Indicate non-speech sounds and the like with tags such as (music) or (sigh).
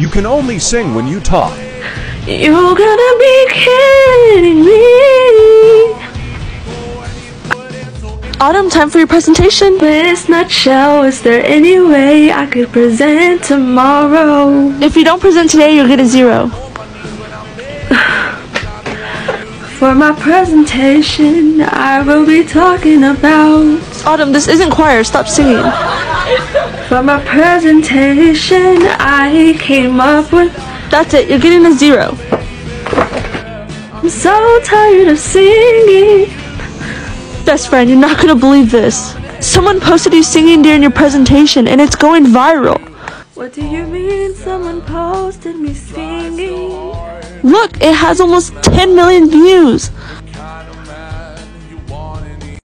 You can only sing when you talk. You're gonna be kidding me. Autumn, time for your presentation. This nutshell, is there any way I could present tomorrow? If you don't present today, you'll get a zero. (sighs) For my presentation, I will be talking about. Autumn, this isn't choir. Stop singing. For my presentation, I came up with. That's it. You're getting a zero. I'm so tired of singing. Best friend, you're not gonna believe this. Someone posted you singing during your presentation, and it's going viral. What do you mean someone posted me singing? Look, it has almost 10 million views.